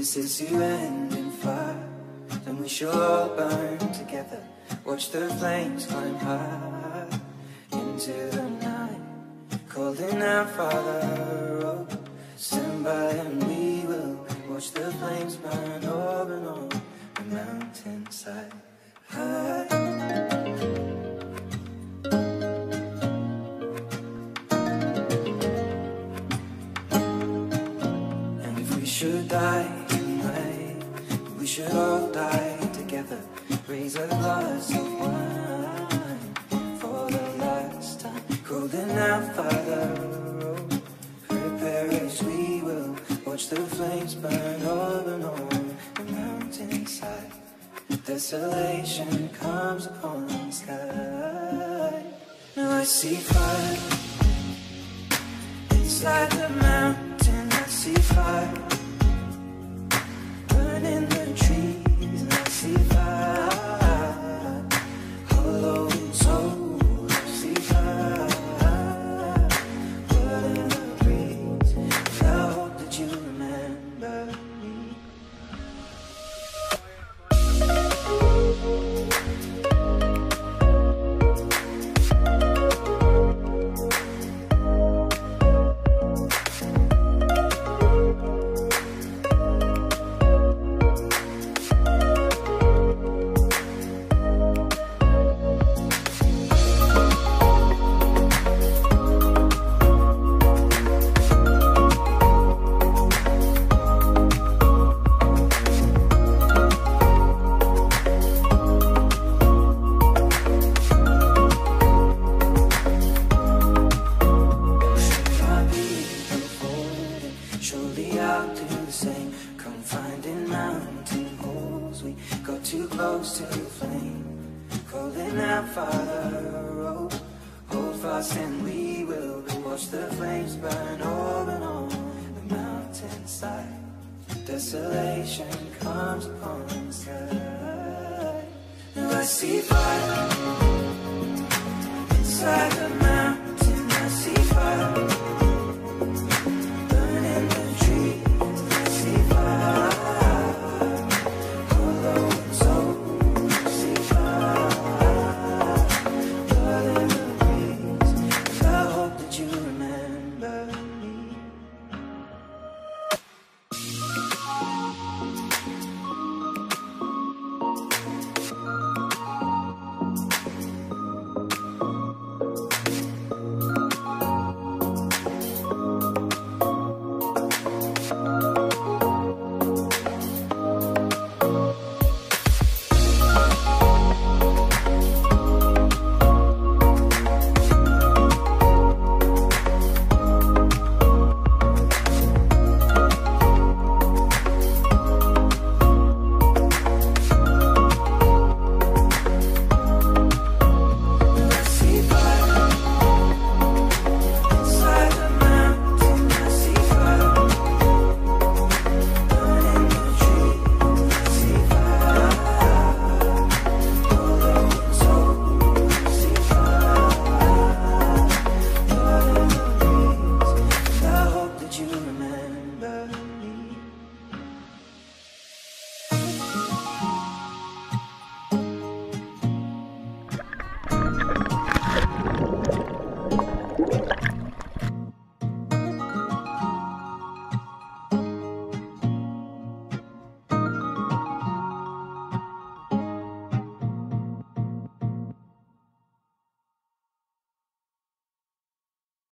this is to end in fire, then we shall all burn together. Watch the flames climb high into the night, calling out, Father, oh, stand by and we will watch the flames burn over and on the mountainside. High. And if we should die should all die together. Raise a glass of wine for the last time. Calling out, Father, oh, prepare as we will. Watch the flames burn over and on the mountainside. Desolation comes upon the sky. Now I see fire. Inside the mountain, I see fire. Too close to the flame. Calling out, Father, oh, hold fast and we will watch the flames burn over and on the mountainside. Desolation comes upon the sky. Now I see fire.